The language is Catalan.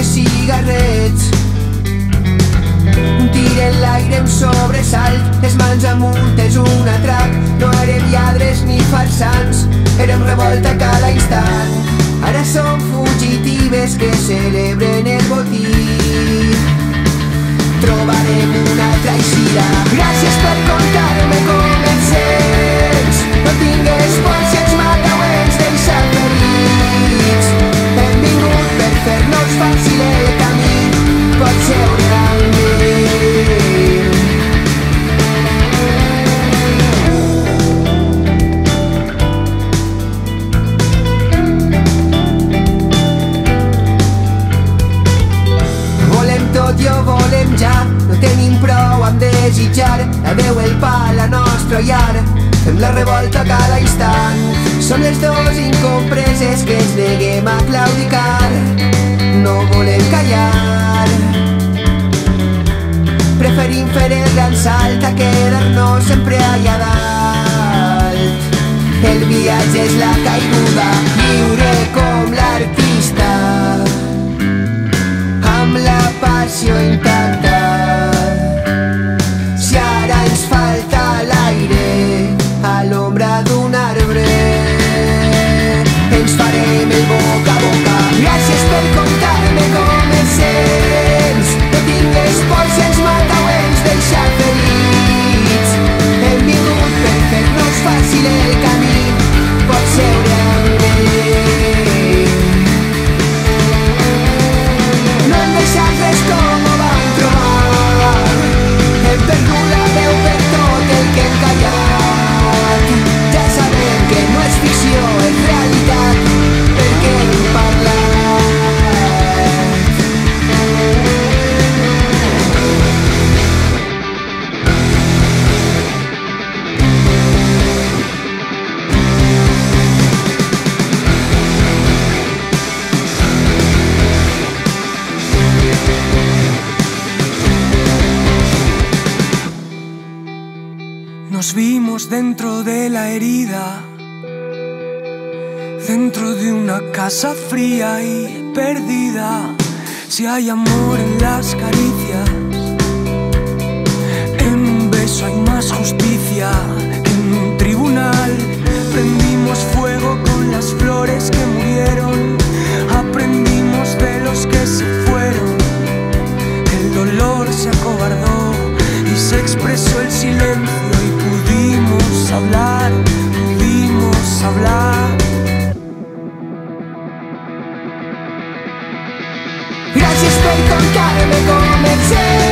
de cigarrets. Un tir en l'aire, un sobresalt les mans amunt és un atrac. No érem lladres ni farsants érem revolta cada instant. Ara som fugitives que celebren el botí trobarem una traïcida. Gràcies. Desitjar. La veu el pa, la nostra llar, fem la revolta cada instant. Som les dos incompreses que ens neguem a claudicar. No volem callar. Preferim fer el gran salt a quedar-nos sempre allà dalt. El viatge és la caiguda, lliure stars Nos vimos dentro de la herida, dentro de una casa fría y perdida. Si hay amor en las caricias, en un beso hay más justicia que en un tribunal. Prendimos fuego con las flores que murieron, aprendimos de los que se fueron. El dolor se acobardó y se expresó el silencio hablar, pudimos hablar. Gracias por contarme cómo ser.